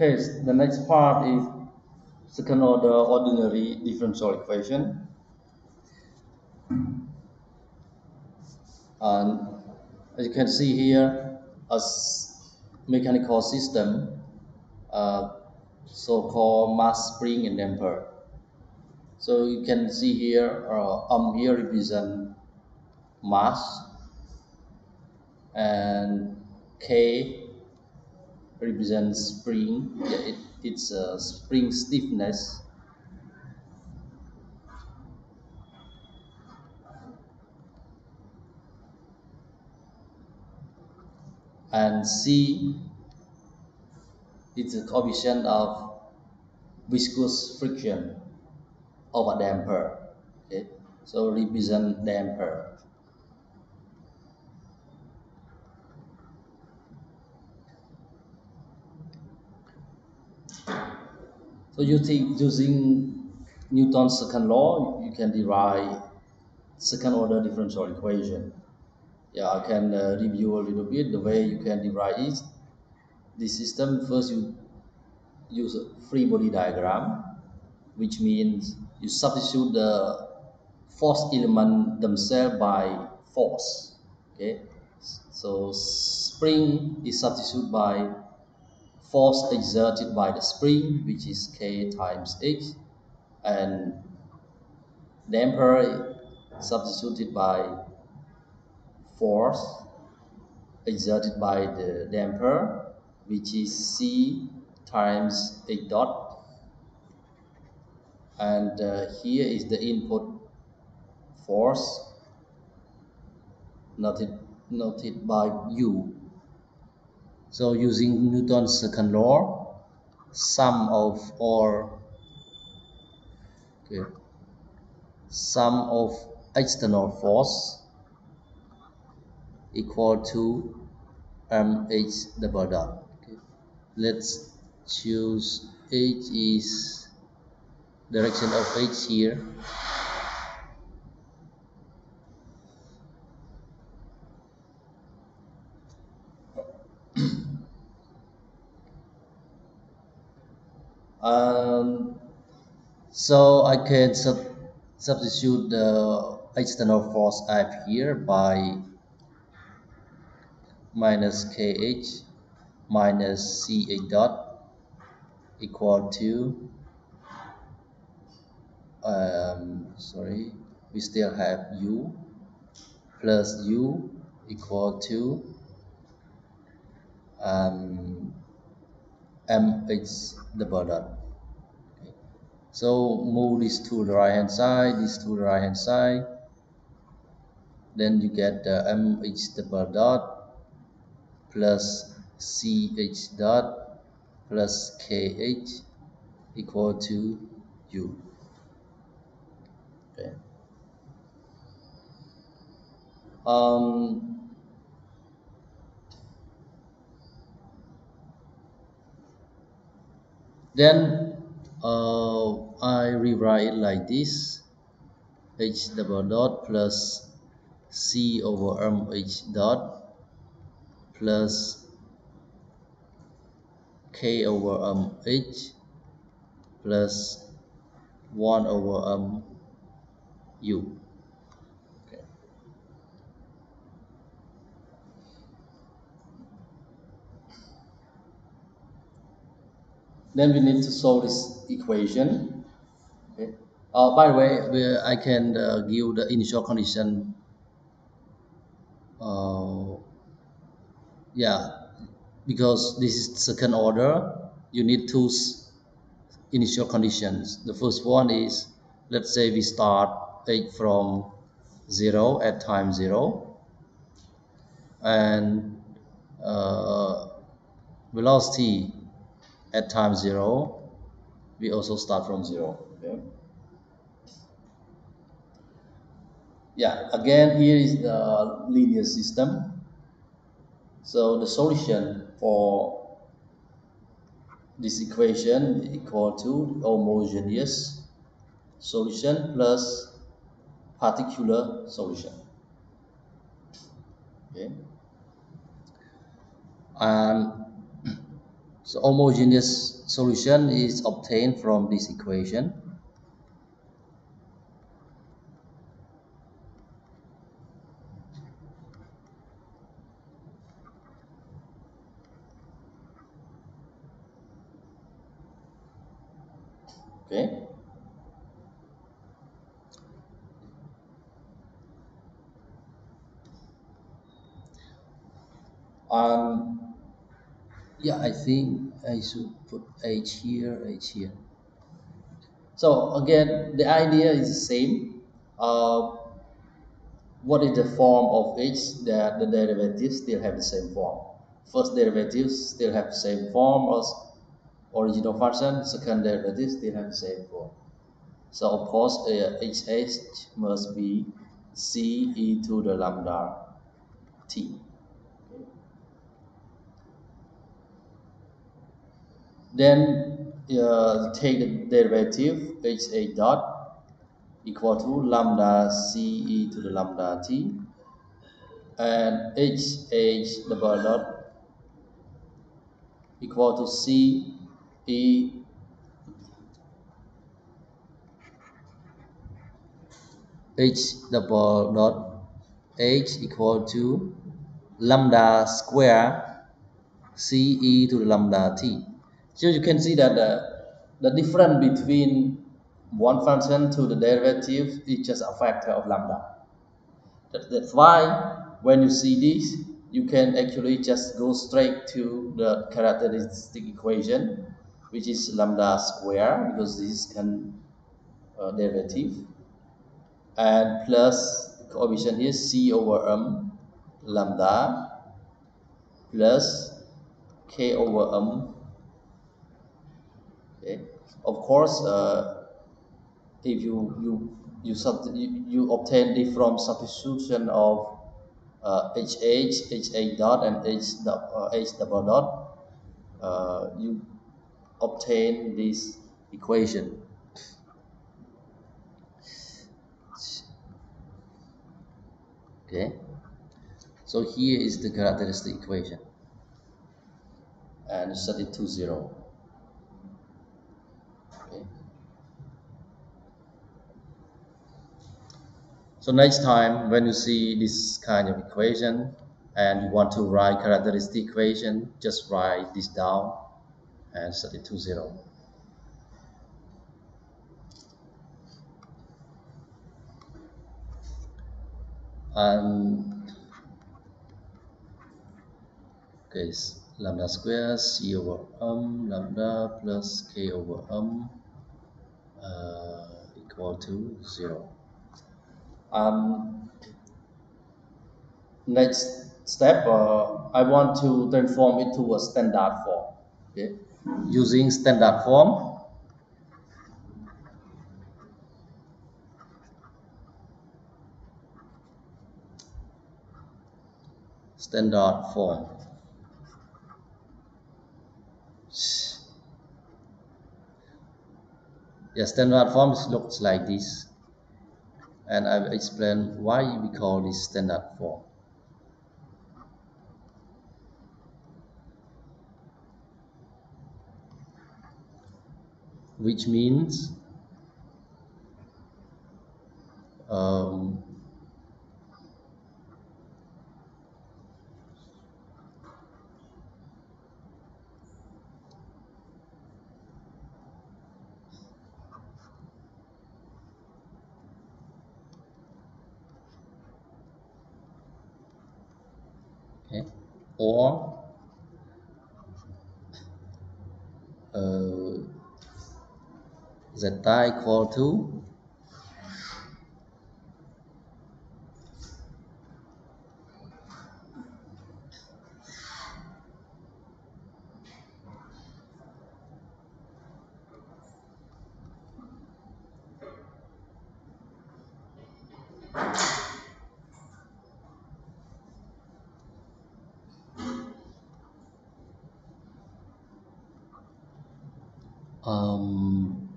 Okay, the next part is second order ordinary differential equation. And as you can see here, a mechanical system, uh, so-called mass spring and damper. So you can see here, uh, um here represent mass and K represents spring. Yeah, it, it's a spring stiffness. And C is the coefficient of viscous friction of a damper. Okay, so represent damper. So you using, using Newton's second law, you can derive second order differential equation. Yeah, I can uh, review a little bit the way you can derive it. This system, first you use a free body diagram, which means you substitute the force element themselves by force. Okay, so spring is substituted by force exerted by the spring, which is K times X, and damper substituted by force exerted by the damper, which is C times H dot. And uh, here is the input force noted, noted by U so using Newton's second law, sum of all okay, sum of external force equal to mh double dot. Okay. Let's choose h is direction of h here Um, so I can sub substitute the external force F here by minus KH minus CA dot equal to um, sorry we still have U plus U equal to um, mh double dot. So move this to the right hand side this to the right hand side. Then you get the mh double dot plus ch dot plus kh equal to u. Okay. Um then uh, I rewrite it like this. H double dot plus c over m h dot plus k over m h plus 1 over m u Then we need to solve this equation. Okay. Uh, by the way, I can uh, give the initial condition. Uh, yeah, because this is second order, you need two initial conditions. The first one is, let's say we start from 0 at time 0 and uh, velocity at time 0 we also start from 0 okay yeah again here is the linear system. So the solution for this equation equal to homogeneous solution plus particular solution. Okay. And So homogeneous solution is obtained from this equation. Okay. Um, yeah, I think I should put h here, h here. So again, the idea is the same. Uh, what is the form of h? That the derivatives still have the same form. First derivatives still have the same form as original function. Second derivative still have the same form. So of course, uh, hh must be c e to the lambda t. Then uh, take the derivative h dot equal to lambda c e to the lambda t. And h h double dot equal to c e. H double dot h equal to lambda square c e to the lambda t so you can see that the, the difference between one function to the derivative is just a factor of lambda. That, that's why when you see this, you can actually just go straight to the characteristic equation, which is lambda square, because this is can uh, derivative, and plus coefficient here c over m lambda plus k over m of course, uh, if you you you, you you obtain from substitution of uh, HH, HA dot, and H, uh, H double dot, uh, you obtain this equation. Okay, so here is the characteristic equation and set it to zero. So next time when you see this kind of equation and you want to write characteristic equation, just write this down and set it to zero. And okay, lambda square c over m lambda plus k over m uh, equal to zero um, next step uh, I want to transform it to a standard form okay? Using standard form. Standard form. Yeah standard form looks like this and I will explain why we call this standard form. Which means um, okay, or uh, zeta equal to um,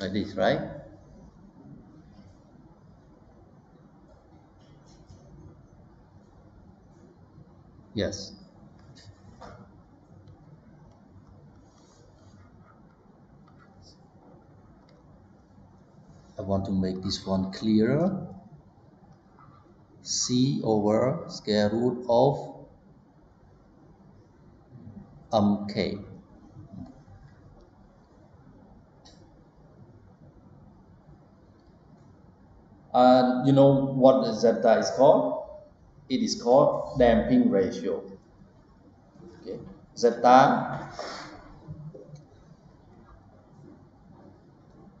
like this right? Yes. Want to make this one clearer. C over square root of um k. And you know what zeta is called? It is called damping ratio. Okay. Zeta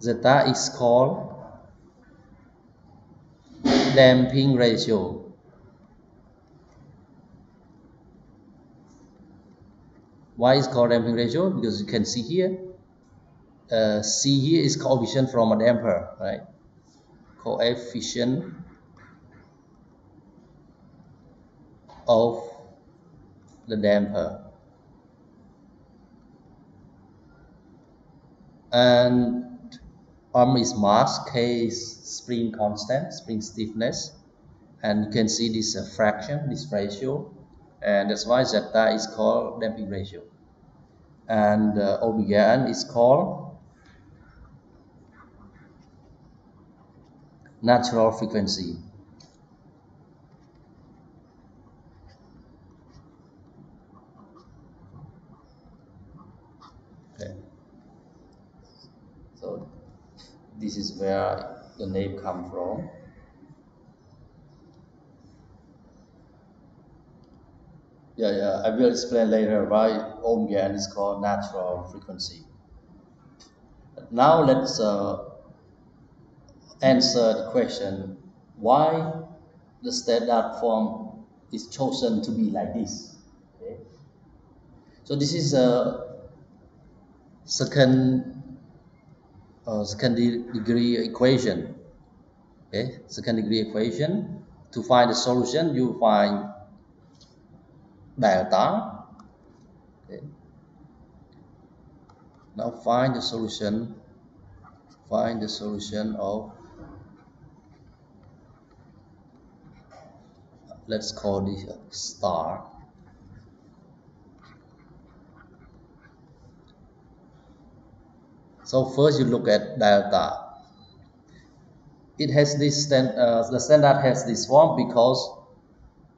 zeta is called damping ratio. Why is called damping ratio? Because you can see here, uh, C here is coefficient from a damper, right? Coefficient of the damper. And arm is mass, K is spring constant, spring stiffness. And you can see this uh, fraction, this ratio. And that's why zeta is called damping ratio. And uh, omega n is called natural frequency. Okay. So this is where the name come from. Yeah, yeah, I will explain later why omega is called natural frequency. Now let's uh, answer the question why the standard form is chosen to be like this. Okay? So this is a second uh, second degree equation. Okay, second degree equation. To find the solution, you find delta. Okay. Now find the solution. Find the solution of let's call this star So first you look at delta. It has this stand, uh, the standard has this form because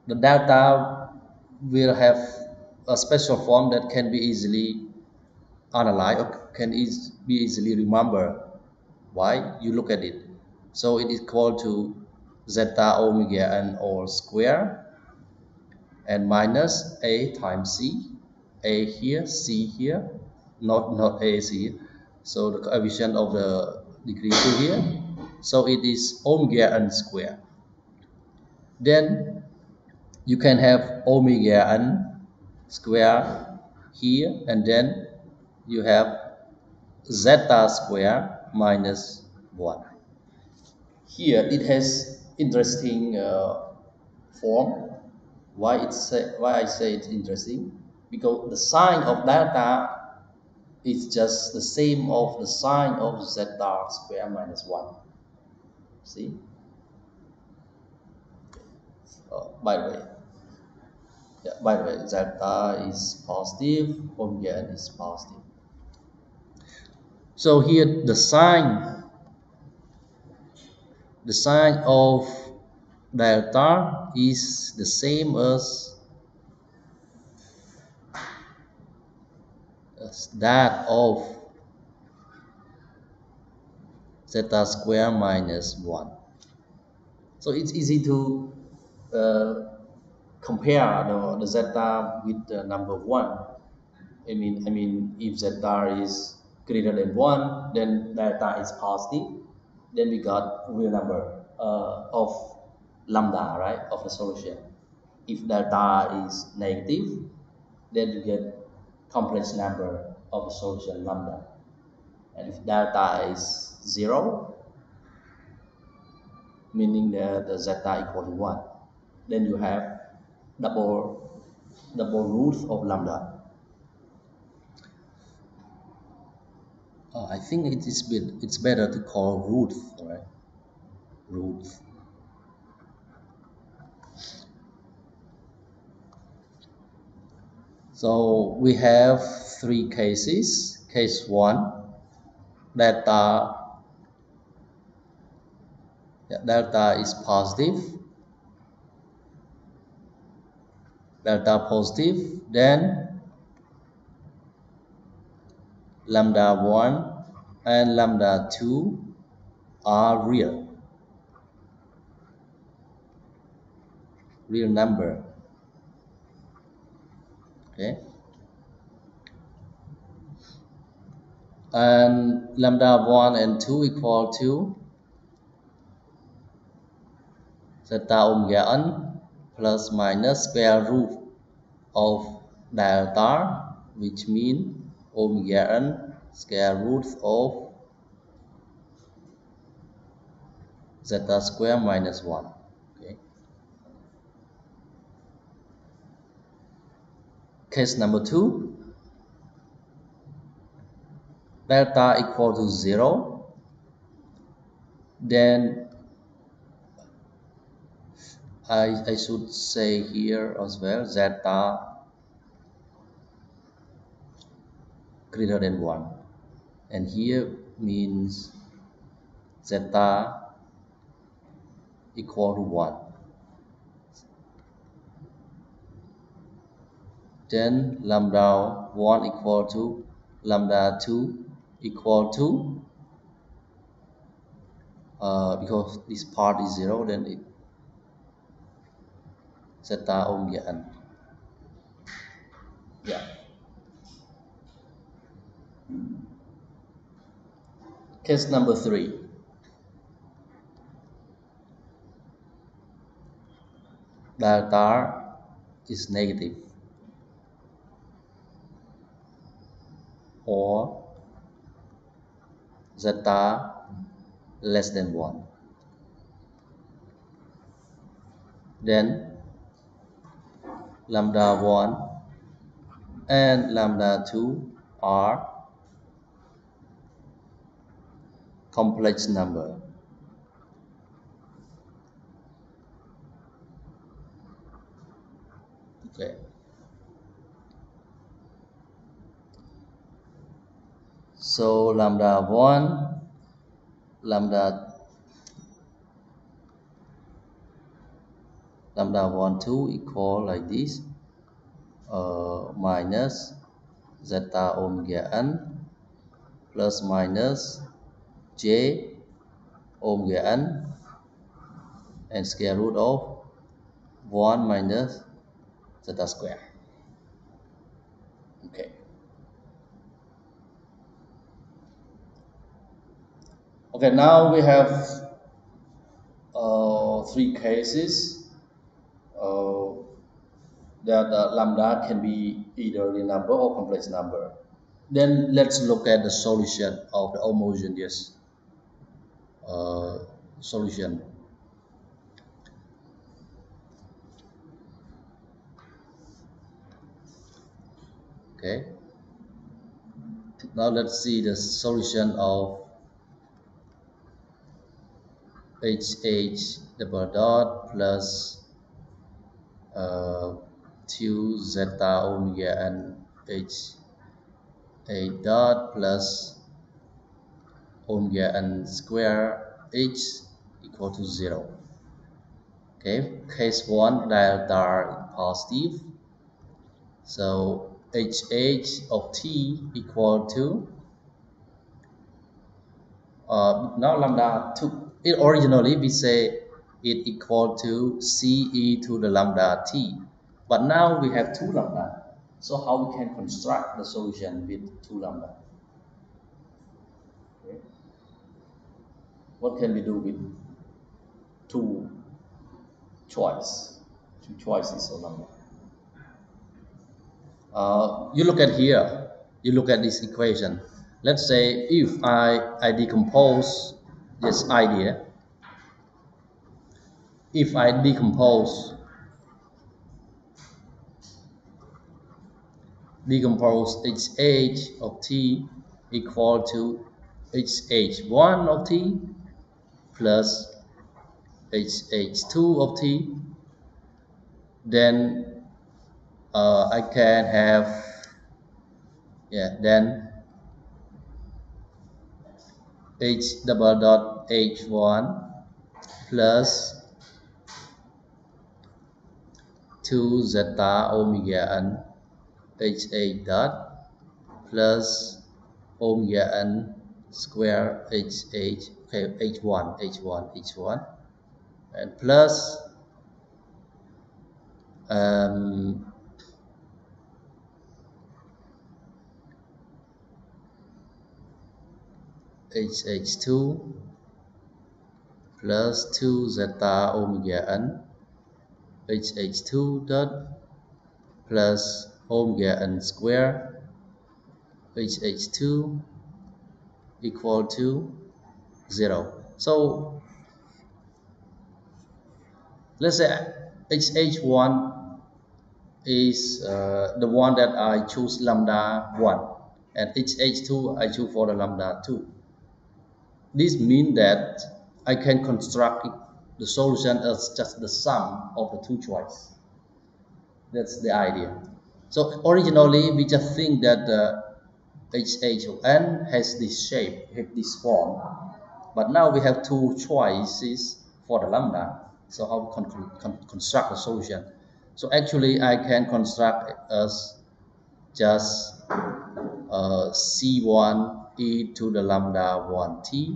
the delta will have a special form that can be easily analyzed or can eas be easily remembered. Why? You look at it. So it is equal to zeta omega n all square and minus a times c, a here, c here, not not a c so the coefficient of the degree 2 here. So it is omega n square. Then you can have omega n square here and then you have zeta square minus 1. Here it has interesting uh, form. Why, it's, why I say it's interesting? Because the sign of delta is just the same of the sine of z zeta square minus 1. See? Uh, by the way, yeah, by the way, zeta is positive, omega is positive. So here the sign, the sign of delta is the same as that of zeta square minus 1. So it's easy to uh, compare the, the zeta with the number 1. I mean, I mean, if zeta is greater than 1, then delta is positive. Then we got real number uh, of lambda, right, of the solution. If delta is negative, then you get complex number of solution lambda. And if delta is 0, meaning that the zeta equal to 1, then you have double, double root of lambda. uh, I think it is bit, it's better to call root, right? Root. So we have three cases. Case one, delta uh, delta is positive. Delta positive. Then lambda 1 and lambda 2 are real. Real number okay. And lambda 1 and 2 equal to zeta omega n plus minus square root of delta which mean omega n square root of zeta square minus 1 okay case number 2 delta equal to 0 then I, I should say here as well zeta greater than 1 and here means zeta equal to 1 then lambda 1 equal to lambda 2 equal to uh, because this part is 0 then it zeta omega n. Yeah. Case number three. Delta is negative or zeta less than 1. Then lambda 1 and lambda 2 are complex number. Okay. So lambda 1, lambda lambda 1 2 equal like this uh, minus zeta omega n plus minus j omega n and square root of 1 minus zeta square okay okay now we have uh, three cases that uh, lambda can be either a number or complex number. Then let's look at the solution of the homogeneous uh, solution. Okay. Now let's see the solution of HH double dot plus uh, 2 zeta omega n h a dot plus omega n square h equal to 0 okay case 1 delta positive. So hh of t equal to uh, now lambda took it originally we say it equal to c e to the lambda t but now we have two lambda. So how we can construct the solution with two lambda? What can we do with two choice, two choices of lambda? Uh, you look at here, you look at this equation. Let's say if I, I decompose this idea, if I decompose decompose hh of t equal to hh1 of t plus hh2 of t then uh, I can have yeah then h double dot h1 plus 2 zeta omega n h8 dot plus omega n square h8 okay h1 h1 h1 and plus um, HH2 plus 2 zeta omega n HH2 dot plus omega n square HH2 equal to 0. So let's say HH1 is uh, the one that I choose lambda 1 and HH2 I choose for the lambda 2. This means that I can construct the solution as just the sum of the two choices. That's the idea. So originally we just think that the HH of n has this shape, have this form. But now we have two choices for the lambda. So how we can con construct a solution? So actually I can construct as just uh, C1 e to the lambda 1t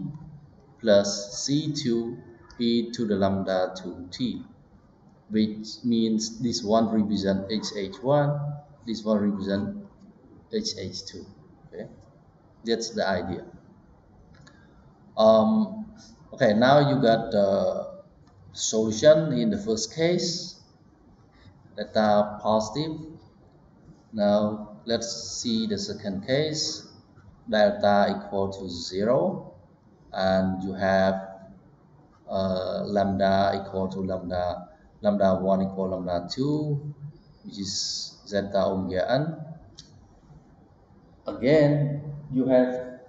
plus c2 e to the lambda 2t which means this one represent hh1 this one represent hh2 okay? That's the idea. Um, okay now you got the solution in the first case. That are positive. Now let's see the second case delta equal to 0 and you have uh, lambda equal to lambda lambda 1 equal lambda 2 which is zeta omega n. Again you have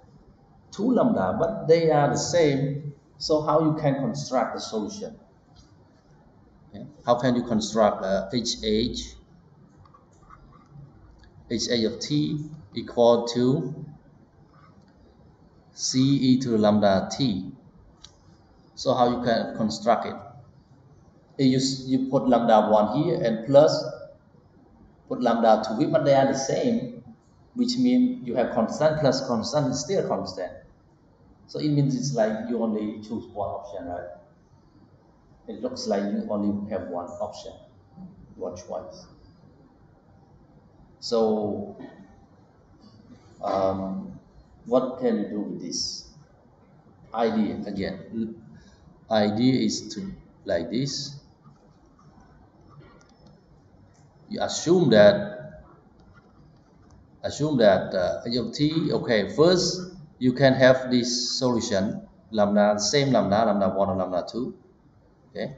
two lambda but they are the same. So how you can construct the solution? Okay. how can you construct uh, hh hh of t equal to c e to lambda t. So how you can construct it? You, you put lambda 1 here and plus put lambda 2 here, but they are the same, which means you have constant plus constant is still constant. So it means it's like you only choose one option, right? It looks like you only have one option, one choice. So um, what can you do with this idea again? Idea is to like this. You assume that assume that uh, t okay first you can have this solution lambda same lambda lambda 1 or lambda 2 okay?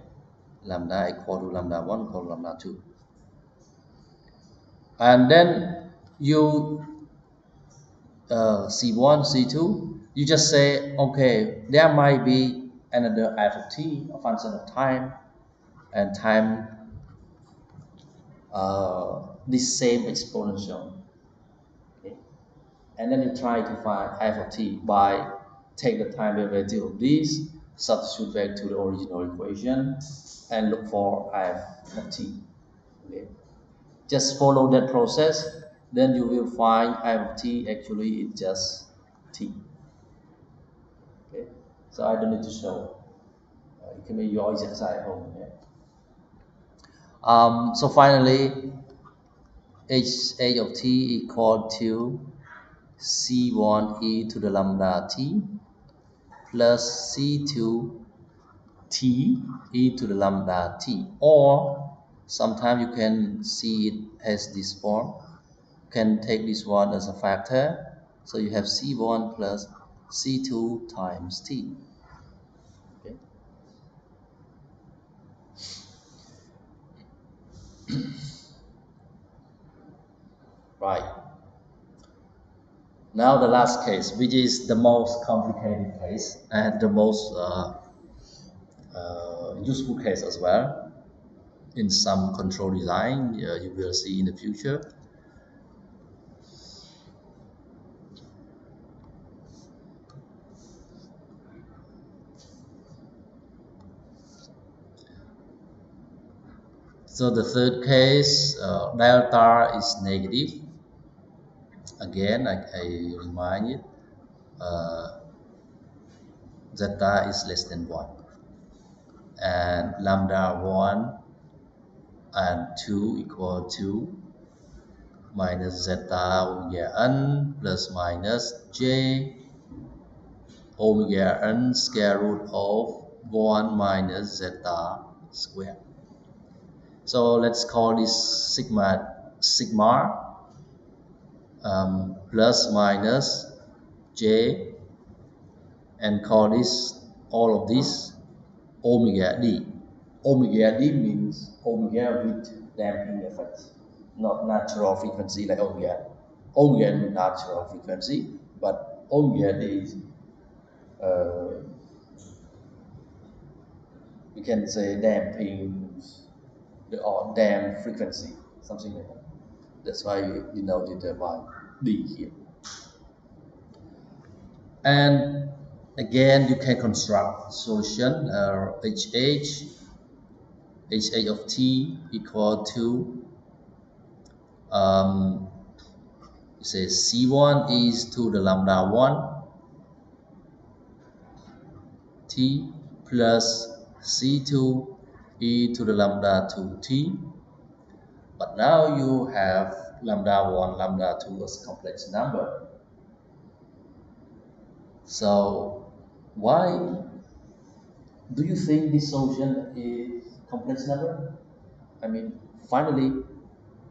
Lambda equal to lambda 1 equal to lambda 2 and then you uh, C1, C2, you just say, okay, there might be another f of t, a function of time, and time uh, this same exponential. Okay? And then you try to find f of t by take the time derivative of this, substitute back to the original equation, and look for f of t. Okay? Just follow that process then you will find t actually is just t. Okay, so I don't need to show. Uh, you can make your exercise at home. Yeah? Um, so finally, h a of t equal to c1 e to the lambda t plus c2 t e to the lambda t or sometimes you can see it as this form can take this one as a factor. So you have C1 plus C2 times T. Okay. right. Now the last case, which is the most complicated case and the most uh, uh, useful case as well. In some control design, uh, you will see in the future. So the third case, uh, delta is negative. Again, I, I remind you, uh, zeta is less than 1. And lambda 1 and 2 equal to minus zeta omega n plus minus j omega n square root of 1 minus zeta square. So let's call this sigma sigma um, plus minus j and call this all of this omega d. Omega d means omega with damping effect, not natural frequency like omega. Omega natural frequency, but omega d is uh, we can say damping or damp frequency, something like that. That's why you we denoted by D here. And again, you can construct solution uh, HH, HH of T equal to um, say C1 is to the lambda 1 T plus C2 e to the lambda 2t. But now you have lambda 1, lambda 2 as complex number. So why do you think this solution is complex number? I mean, finally,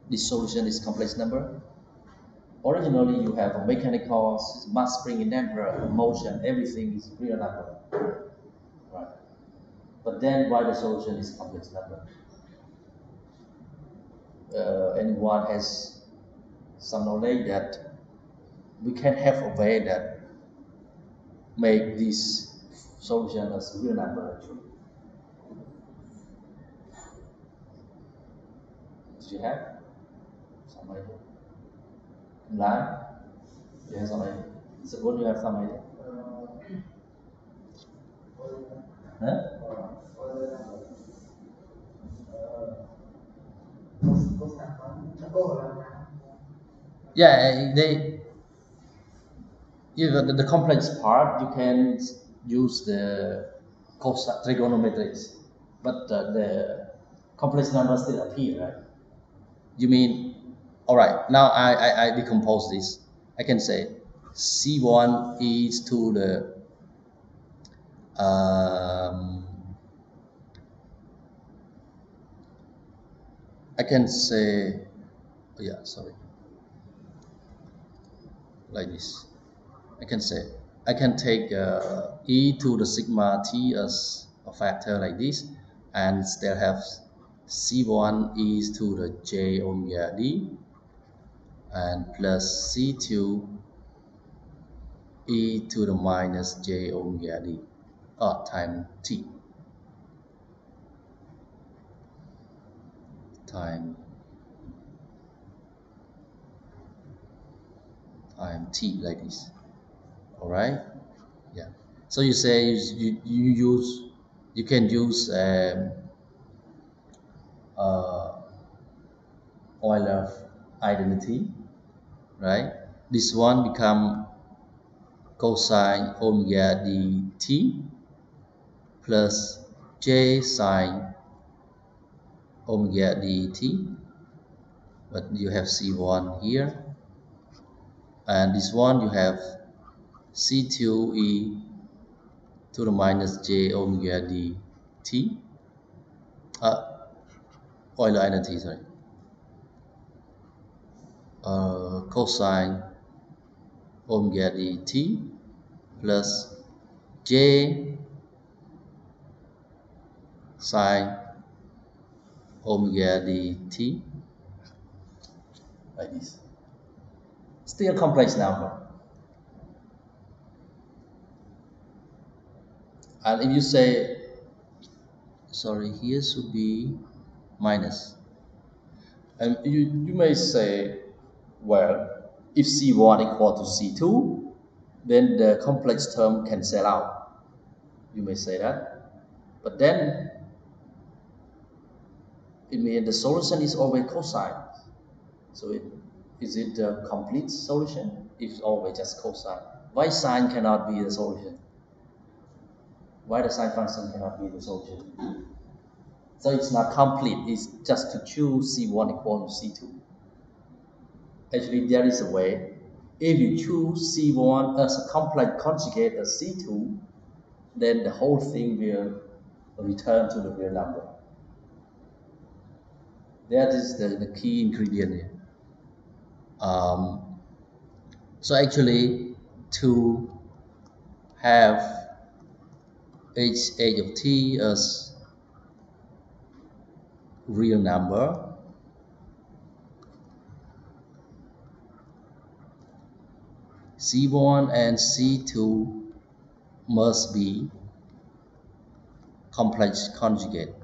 this solution is complex number. Originally, you have a mechanical mass spring in damper, motion, everything is real number. But then why the solution is complex number? Uh, anyone has some knowledge that we can have a way that make this solution as real number actually. Do you have some idea? Line? You have some idea? Suppose you have some idea. Yeah, they even the, the complex part you can use the cosine trigonometrics, but uh, the complex numbers still appear, right? You mean, all right? Now I, I, I decompose this. I can say C1 is to the um, I can say, oh yeah, sorry, like this. I can say, I can take uh, e to the sigma t as a factor like this, and still have c1 e to the j omega d, and plus c2 e to the minus j omega d, uh, time t. time time t like this. All right yeah. So you say you, you use you can use um, uh, Euler identity right? This one become cosine omega dt plus j sine omega dt but you have c1 here. And this one you have c2e to the minus j omega dt uh, Euler identity sorry. Uh, cosine omega dt plus j sine omega dt like this. Still complex number. And if you say, sorry, here should be minus. And you, you may say, well, if C1 equal to C2, then the complex term cancel out. You may say that. But then it means the solution is always cosine so it is it a complete solution if always just cosine why sine cannot be the solution why the sine function cannot be the solution? So it's not complete, it's just to choose C1 equal to C2. Actually, there is a way. If you choose C1 as a complex conjugate of C2, then the whole thing will return to the real number. That is the, the key ingredient. Um, so actually, to have h h of t as real number C1 and C2 must be complex conjugate.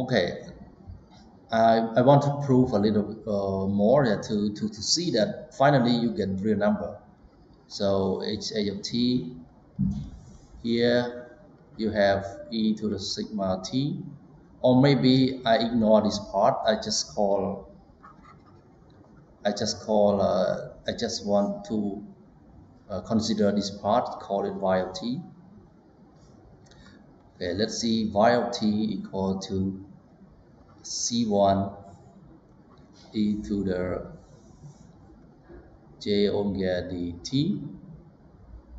Okay, I, I want to prove a little uh, more yeah, to, to, to see that finally you get real number. So h a of t, here you have e to the sigma t, or maybe I ignore this part, I just call, I just call, uh, I just want to uh, consider this part, call it y of t. Okay, let's see y of t equal to C1 e to the j omega dt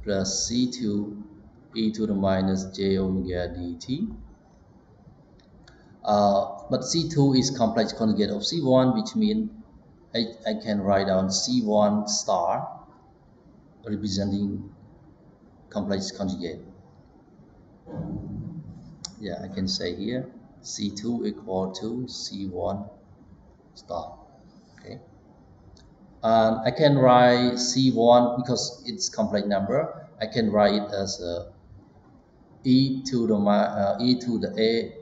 plus C2 e to the minus j omega dt. Uh, but C2 is complex conjugate of C1, which means I, I can write down C1 star representing complex conjugate. Yeah, I can say here C2 equal to C1 star. Okay. And I can write C1 because it's complex number. I can write it as a e to the uh, e to the a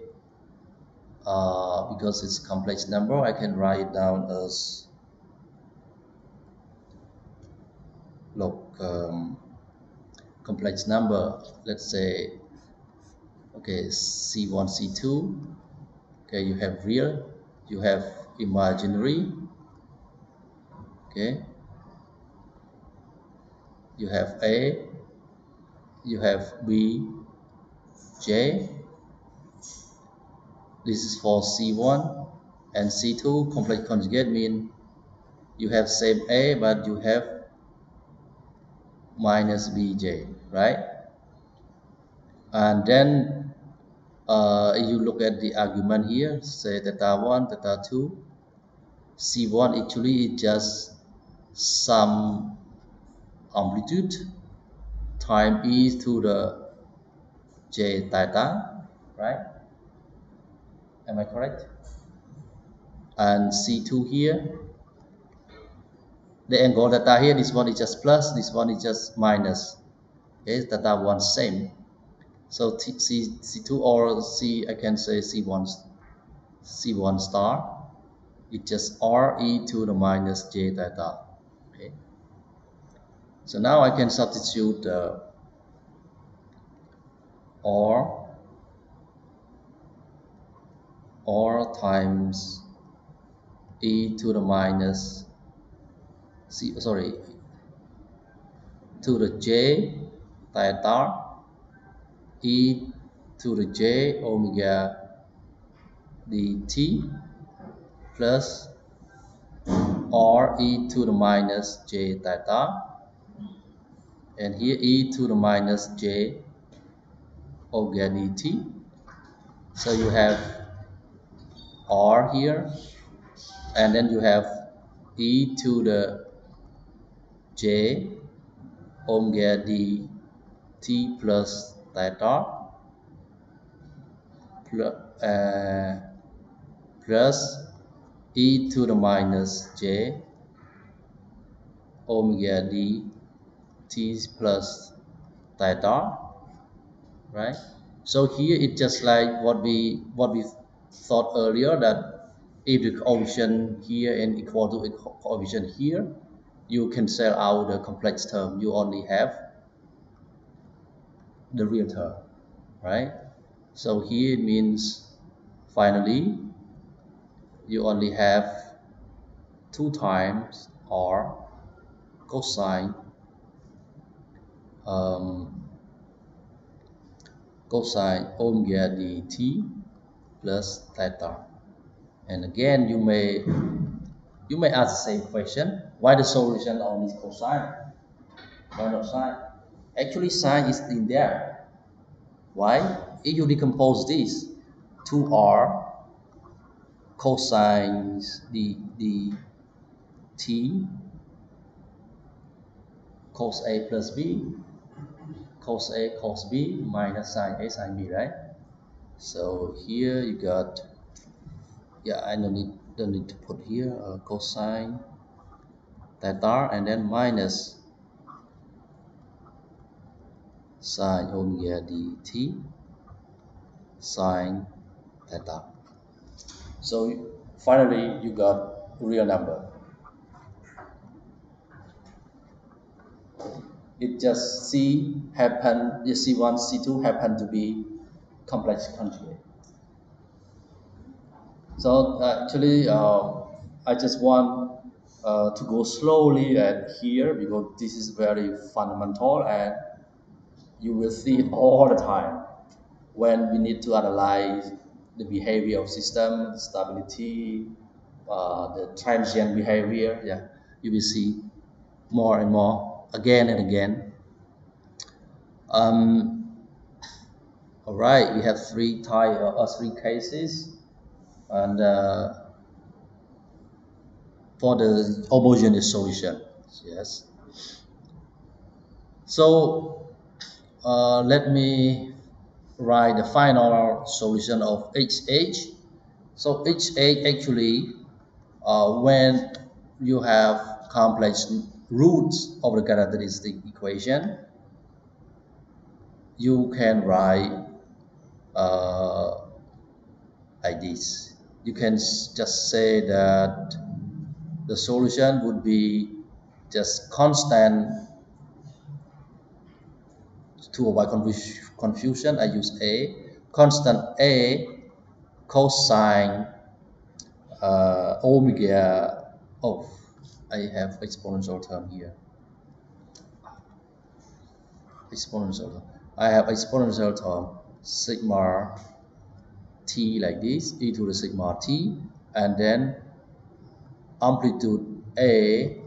uh, because it's complex number. I can write it down as look um, complex number. Let's say okay c1 c2 okay you have real you have imaginary. Okay. You have a you have b j. This is for c1 and c2 complex conjugate mean you have same a but you have minus bj right? And then uh, you look at the argument here say theta 1 theta 2 c1 actually is just some amplitude time e to the j theta right? Am i correct? And c2 here the angle theta here this one is just plus this one is just minus. Okay theta 1 same so C, C2 or C, I can say C1, C1 star. It's just R e to the minus j theta. Okay. So now I can substitute uh, R R times e to the minus C sorry to the j theta e to the j omega dt plus r e to the minus j theta. And here e to the minus j omega dt so you have r here and then you have e to the j omega dt plus theta uh, plus e to the minus j omega d t plus theta right? So here it's just like what we what we thought earlier that if the coefficient here and equal to coefficient here you cancel out the complex term. You only have the real term right? So here it means finally you only have two times r cosine um, cosine omega dt plus theta. And again you may you may ask the same question why the solution only cosine? Why not sine actually sine is in there why if you decompose this 2r cosine t cos A plus B, cos A cos B minus sine A sine B, right? So here you got, yeah, I don't need, don't need to put here uh, cosine theta and then minus sine omega dt sine theta. So finally you got real number. it just C happen, C1, C2 happen to be complex conjugate. So actually, uh, I just want uh, to go slowly at here because this is very fundamental and you will see it all the time when we need to analyze the behavior of system, the stability, uh, the transient behavior. Yeah, you will see more and more again and again. Um, all right, we have three type, uh, three cases, and uh, for the homogeneous solution, yes. So uh, let me write the final solution of HH. So HH actually, uh, when you have complex roots of the characteristic equation, you can write uh, like this. You can just say that the solution would be just constant to avoid confusion I use A constant A cosine uh, omega of I have exponential term here. Exponential. term. I have exponential term sigma t like this, e to the sigma t, and then amplitude a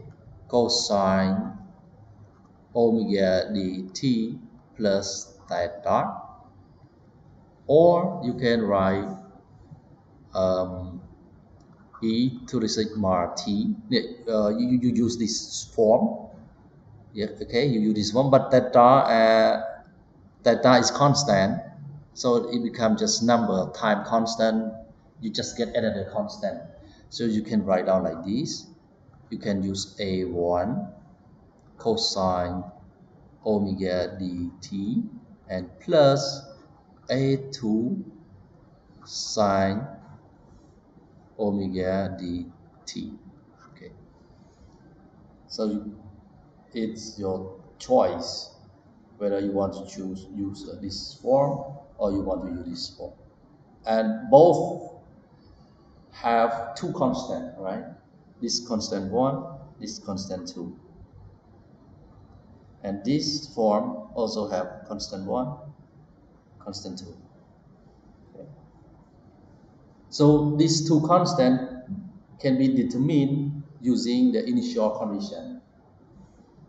cosine omega dt plus theta or you can write um, e to the sigma t. Uh, you, you use this form. Yeah, okay, you use this form, but theta, uh, theta is constant, so it becomes just number time constant. You just get another constant. So you can write down like this. You can use a1 cosine omega dt and plus a2 sine omega dt. Okay. So it's your choice whether you want to choose use this form or you want to use this form. And both have two constant right? This constant one this constant two and this form also have constant one constant two so these two constants can be determined using the initial condition,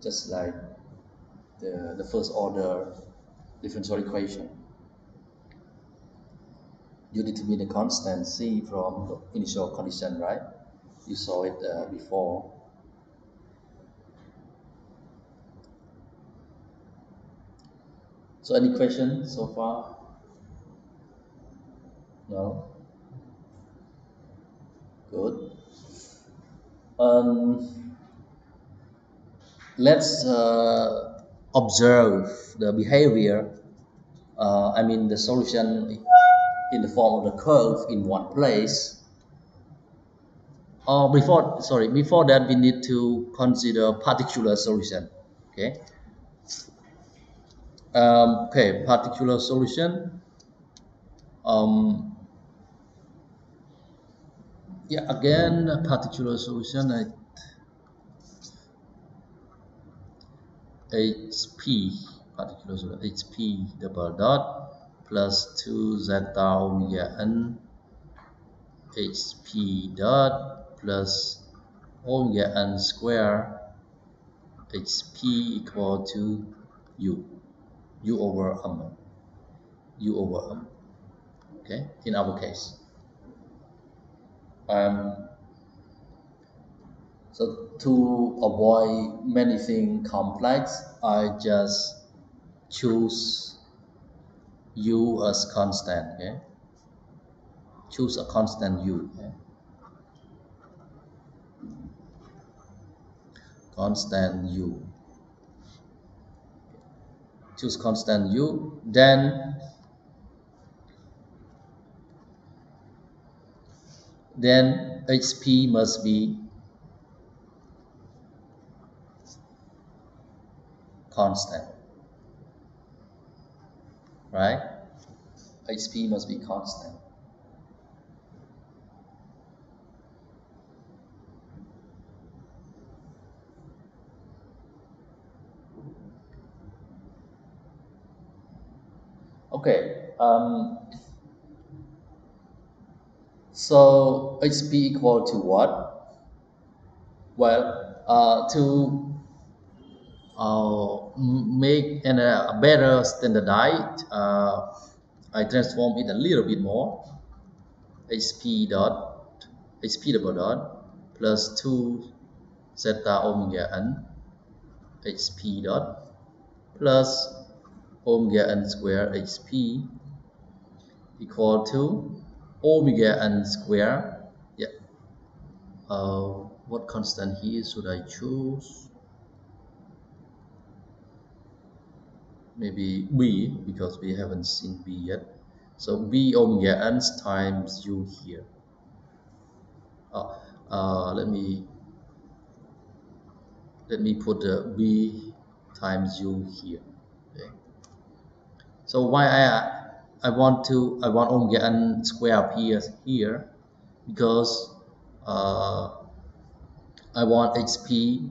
just like the, the first order differential equation. You determine the constant C from the initial condition, right? You saw it uh, before. So any question so far? No? Good. Um, let's uh, observe the behavior, uh, I mean the solution in the form of the curve in one place. Or before, sorry, before that we need to consider particular solution, okay? Um, okay, particular solution. Um, yeah, again, particular solution at HP, particular solution, HP double dot plus 2 zeta omega n HP dot plus omega n square HP equal to U u over m u over m okay? In our case. Um, so to avoid many things complex I just choose u as constant okay? Choose a constant u okay? constant u choose constant u then then hp must be constant right? Hp must be constant Okay. Um, so HP equal to what? Well, uh, to uh, make an, uh, a better standardized, uh, I transform it a little bit more. HP dot HP double dot plus 2 zeta omega n HP dot plus omega n square hp equal to omega n square yeah. Uh, what constant here should I choose? Maybe b because we haven't seen b yet. So b omega n times u here. Uh, uh, let me let me put the b times u here so why I I want to I want omega n square appears here because uh, I want HP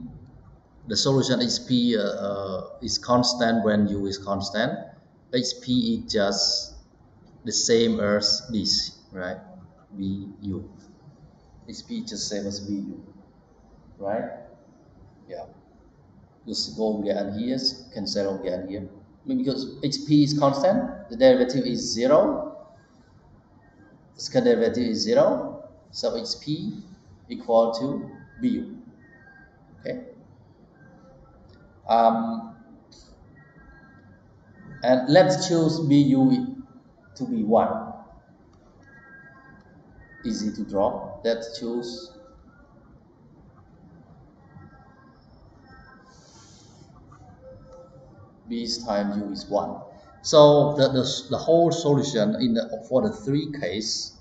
the solution HP uh, uh, is constant when U is constant. HP is just the same as this right? BU HP is just same as BU right? Yeah. Just go omega n here cancel omega n here because hp is constant, the derivative is zero, the second derivative is zero, so hp equal to bu. Okay. Um, and let's choose bu to be 1. Easy to draw. Let's choose b times u is 1. So the, the, the whole solution in the, for the three case,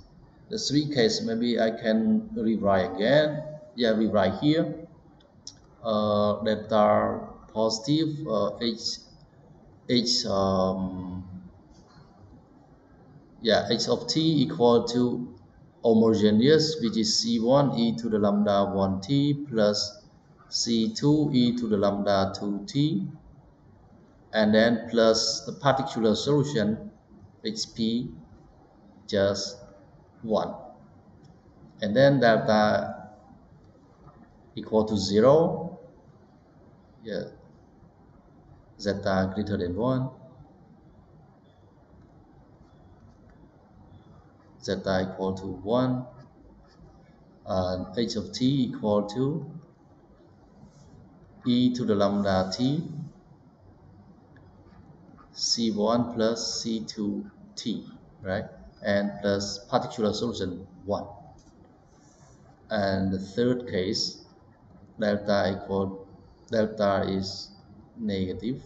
the three case, maybe I can rewrite again. Yeah, rewrite here. Uh, that are positive, uh, h, h, um, yeah, h of t equal to homogeneous, which is c1 e to the lambda 1t plus c2 e to the lambda 2t and then plus the particular solution HP just 1 and then delta equal to 0 yeah zeta greater than 1 zeta equal to 1 and h of t equal to e to the lambda t C1 plus C2T, right? and plus particular solution 1 and the third case delta equal delta is negative.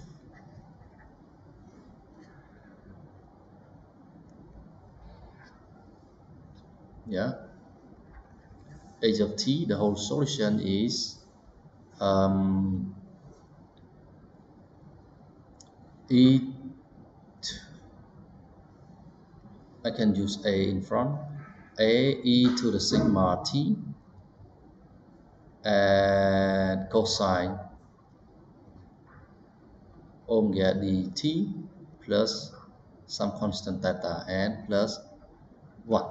Yeah. H of t the whole solution is um, e I can use a in front. A e to the sigma t and cosine omega dt plus some constant theta and plus 1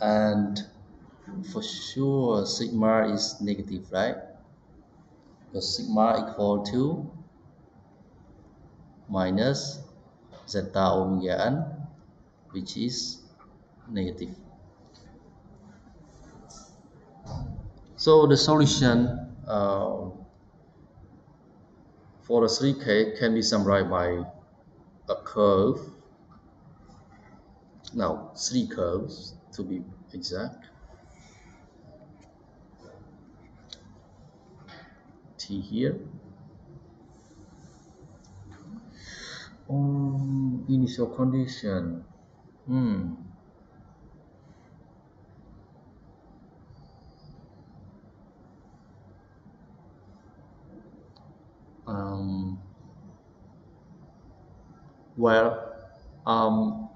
and for sure sigma is negative right? Because sigma equal to minus zeta omega n which is negative. So the solution uh, for the 3k can be summarized by a curve. Now three curves to be exact. T here um, initial condition. Hmm. Um, well um,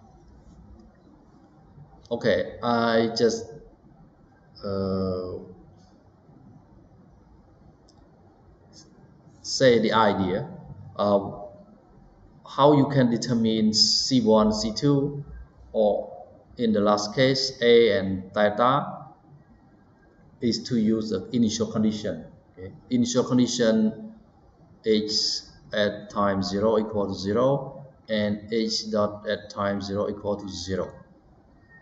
okay I just uh, say the idea of how you can determine C1, C2 or in the last case A and theta is to use the initial condition okay. initial condition h at time 0 equal to 0 and h dot at time 0 equal to 0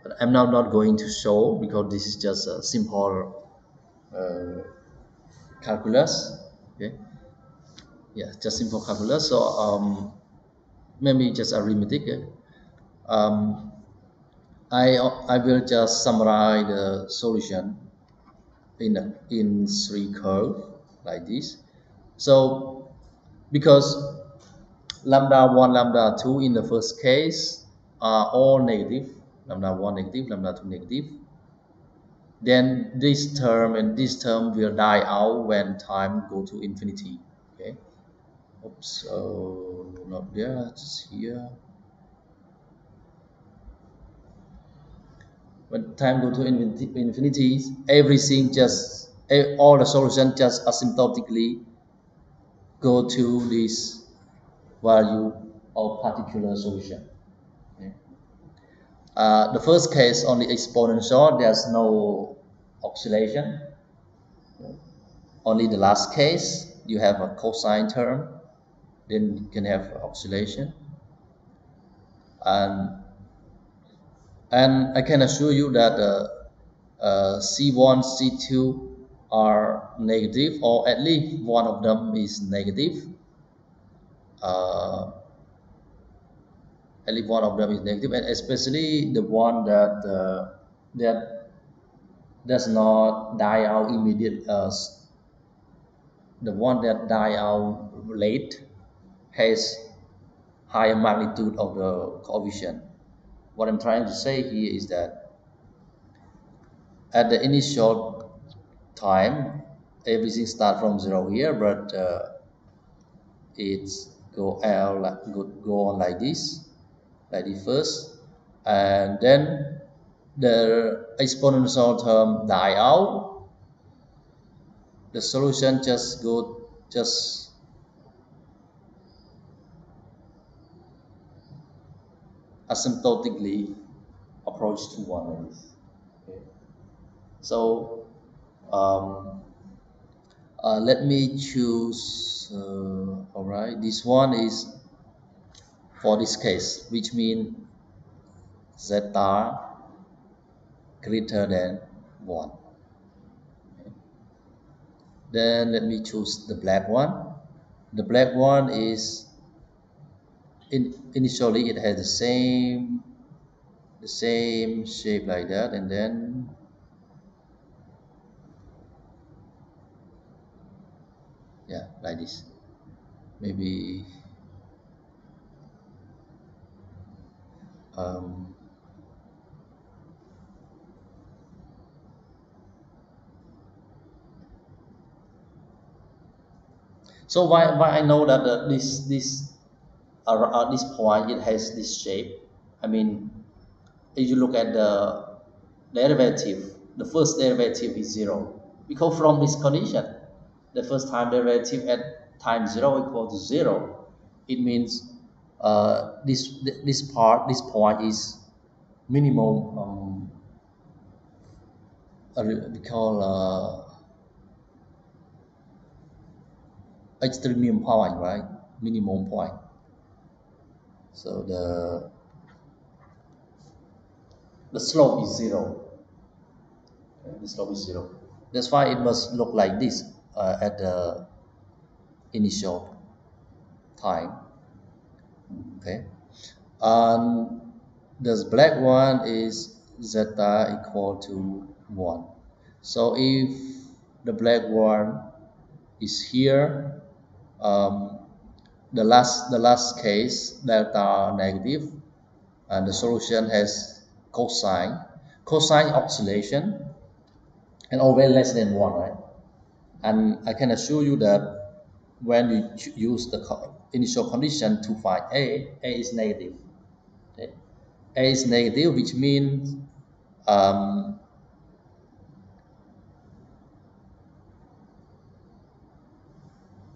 but I'm now not going to show because this is just a simple uh, calculus okay? Yeah just simple calculus. So um, maybe just arithmetic um, I, I will just summarize the solution in, in three curve like this. So because lambda 1 lambda 2 in the first case are all negative lambda 1 negative lambda 2 negative then this term and this term will die out when time go to infinity okay oops so not there it's here when time go to infinity everything just all the solution just asymptotically go to this value of particular solution. Okay. Uh, the first case only exponential, there's no oscillation. Only the last case, you have a cosine term, then you can have oscillation. And, and I can assure you that uh, uh, C1, C2 are negative or at least one of them is negative uh, at least one of them is negative and especially the one that uh, that does not die out immediate uh, the one that die out late has higher magnitude of the coefficient. What I'm trying to say here is that at the initial time everything start from zero here but uh, it's go L like go, go on like this like the first and then the exponential term die out. The solution just go just asymptotically approach to one okay. so um, uh, let me choose uh, all right this one is for this case which means zeta greater than 1 okay. then let me choose the black one the black one is in, initially it has the same the same shape like that and then yeah like this. Maybe um, so why, why I know that uh, this this uh, this point it has this shape I mean if you look at the derivative the first derivative is zero because from this condition the first time derivative at time 0 equal to 0, it means uh, this this part, this point is minimum, um, we call uh, extremum point, right? Minimum point. So the the slope is zero. The slope is zero. That's why it must look like this uh, at the initial time okay and this black one is zeta equal to 1 so if the black one is here um, the last the last case delta negative and the solution has cosine cosine oscillation and always less than 1 right and I can assure you that when we use the initial condition to find A, A is negative. Okay? A is negative, which means um,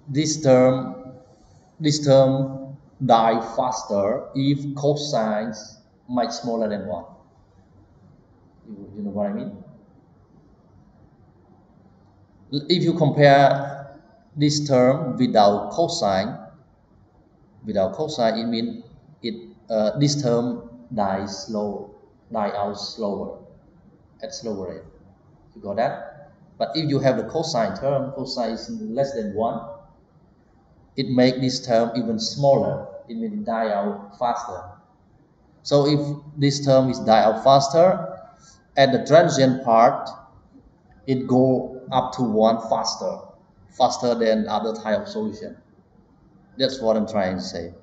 this term this term die faster if cosine much smaller than 1. You, you know what I mean? if you compare this term without cosine, without cosine, it means it uh, this term dies slow, die out slower, at slower rate. You got that? But if you have the cosine term, cosine is less than one, it makes this term even smaller. It will die out faster. So if this term is die out faster, at the transient part, it go up to one faster, faster than other type of solution. That's what I'm trying to say.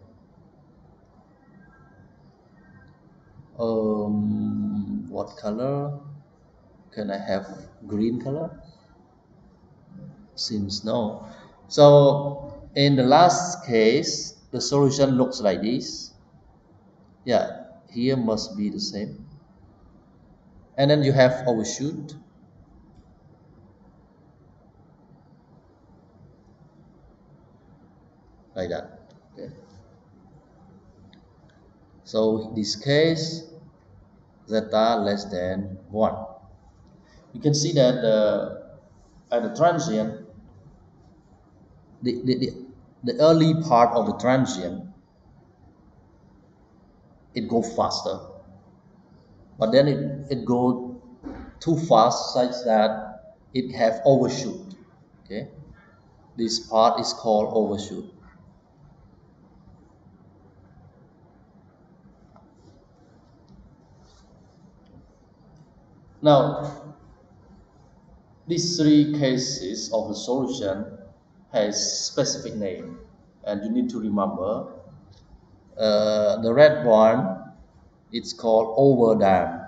Um, what color? Can I have green color? Seems no. So in the last case, the solution looks like this. Yeah, here must be the same. And then you have overshoot like that okay so this case zeta less than 1 you can see that uh, at the transient the, the, the, the early part of the transient it go faster. But then it, it go too fast such that it have overshoot okay? This part is called overshoot. Now, these three cases of the solution has specific name and you need to remember uh, the red one it's called over dam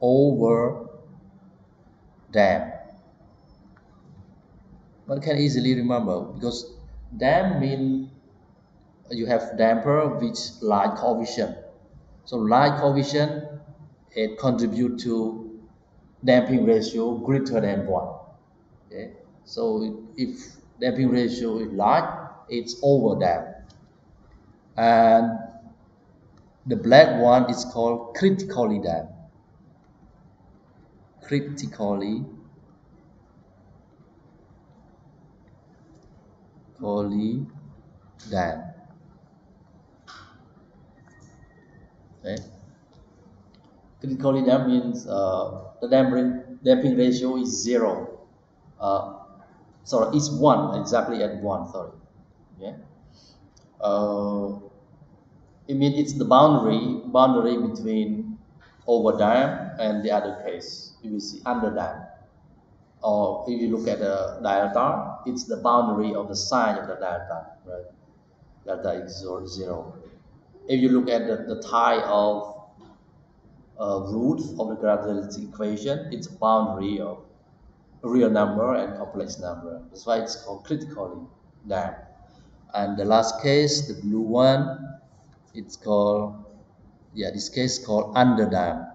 over dam one can easily remember because dam mean you have damper which light coefficient so light coefficient it contribute to damping ratio greater than 1. Okay? So if damping ratio is large, it's over that. And the black one is called critically damped. Critically critically damped. Okay. Critically damped means uh, the damping, damping ratio is zero. Uh, sorry, it's one exactly at one. Sorry. Okay. Uh, it means it's the boundary boundary between over dam and the other case. If You see under dam. Or if you look at the delta, it's the boundary of the sign of the delta, right? Delta is zero. If you look at the, the type of uh, root of the gravity equation, it's boundary of real number and complex number. That's why it's called critically damped. And the last case, the blue one, it's called, yeah, this case called under damped.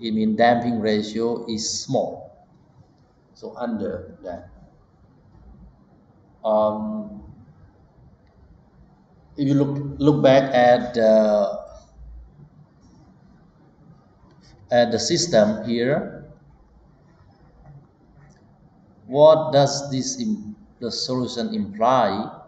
It means damping ratio is small. So under that. Um, if you look look back at uh, at the system here, what does this the solution imply?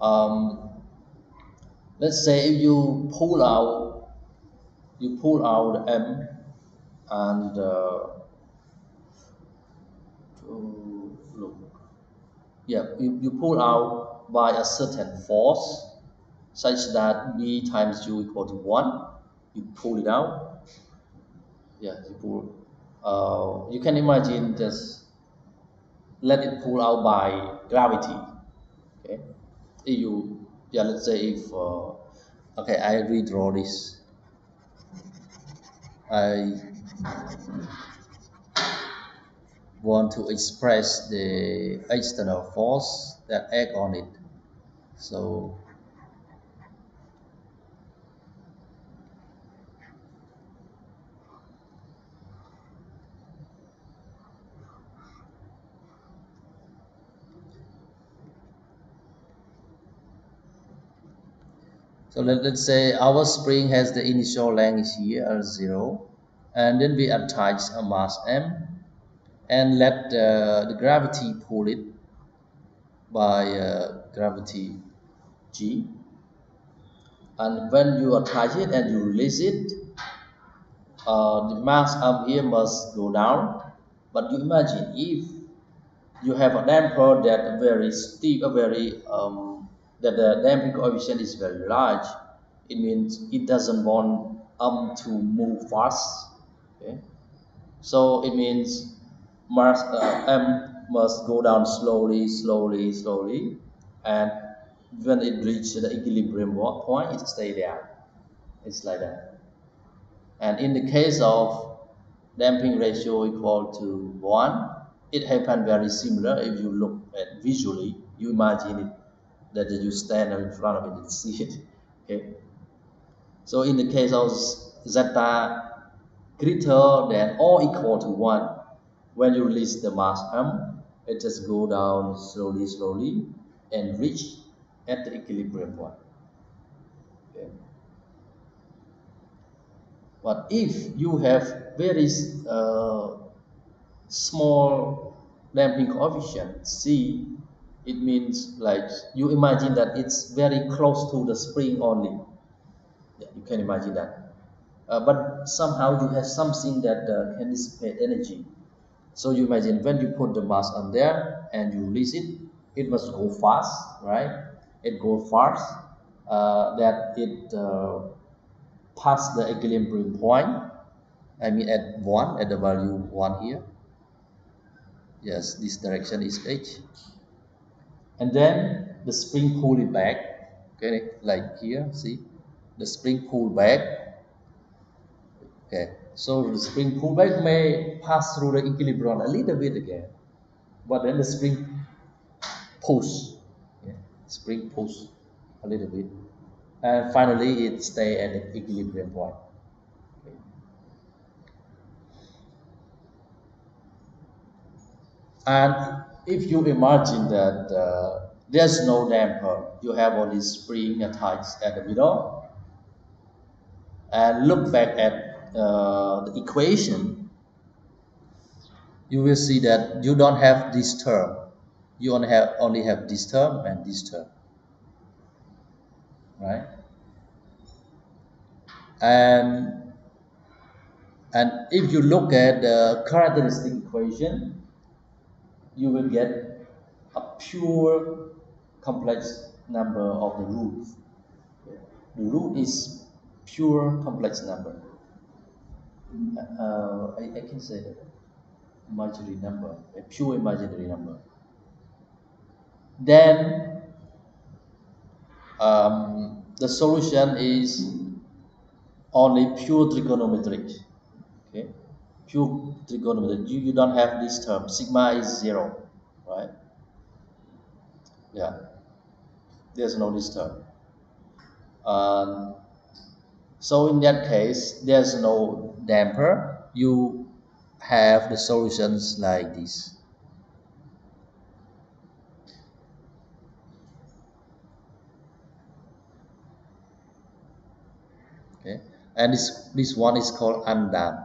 Um, let's say if you pull out you pull out M and uh, to look. Yeah you, you pull out by a certain force such that B times U equal to 1 you pull it out. Yeah you pull uh, you can imagine just let it pull out by gravity. Okay. If you yeah let's say if uh, okay I redraw this. I want to express the external force that act on it. So So let, let's say our spring has the initial length here R0 and then we attach a mass M and let uh, the gravity pull it by uh, gravity G and when you attach it and you release it uh, the mass M here must go down but you imagine if you have a damper that very steep a very um, that the damping coefficient is very large, it means it doesn't want um to move fast. Okay, so it means uh, m must go down slowly, slowly, slowly, and when it reaches the equilibrium point, it stay there. It's like that. And in the case of damping ratio equal to one, it happens very similar. If you look at visually, you imagine it that you stand in front of it and see it. Okay. So in the case of zeta greater than or equal to 1, when you release the mass m, it just go down slowly, slowly and reach at the equilibrium point. Okay. But if you have very uh, small damping coefficient, C it means like you imagine that it's very close to the spring only yeah, you can imagine that uh, but somehow you have something that uh, can dissipate energy. So you imagine when you put the mass on there and you release it it must go fast right? It goes fast uh, that it uh, pass the equilibrium point I mean at 1 at the value 1 here. Yes this direction is h. And then the spring pull it back okay like here see? The spring pull back okay so the spring pull back may pass through the equilibrium a little bit again but then the spring push yeah, spring push a little bit. And finally it stay at the equilibrium point. And if you imagine that uh, there's no damper, you have only spring attached at the middle, and look back at uh, the equation, you will see that you don't have this term. you only have only have this term and this term. Right? And and if you look at the characteristic equation you will get a pure complex number of the root the root is pure complex number uh, I, I can say imaginary number a pure imaginary number. Then um, the solution is only pure trigonometric okay? Pure trigonometric. You, you don't have this term. Sigma is zero right? Yeah. There's no this term. Um, so in that case there's no damper. You have the solutions like this. Okay. And this this one is called undamped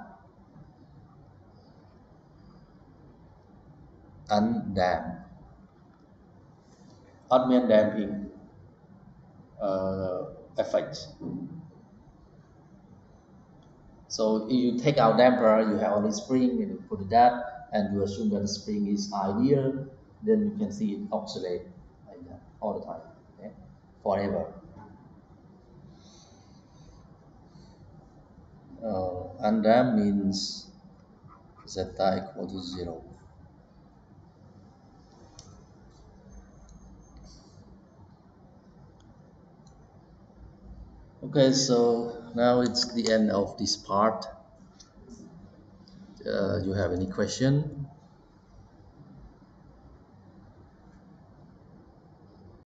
undamped undamped damping uh, effect so if you take out damper you have only spring and you put that and you assume that the spring is ideal then you can see it oscillate like that all the time okay? forever uh, undamped means zeta equal to zero okay so now it's the end of this part. Uh, you have any question